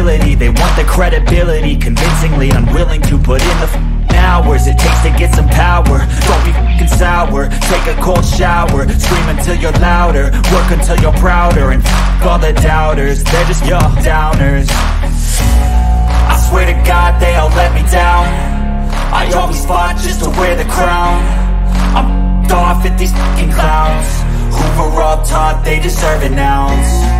accountability They want the credibility. Convincingly unwilling to put in the f***ing hours It takes to get some power. Don't be f***ing sour. Take a cold shower. Scream until you're louder. Work until you're prouder. And f*** all the doubters. They're just your downers. I swear to God they all let me down. I always fought just to wear the crown. I'm off at these fucking clowns. Who were all taught they deserve an ounce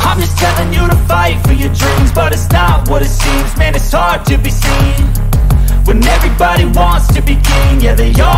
I'm just telling you to fight for your dreams But it's not what it seems. Man, it's hard to be seen When everybody wants to be king. Yeah, they all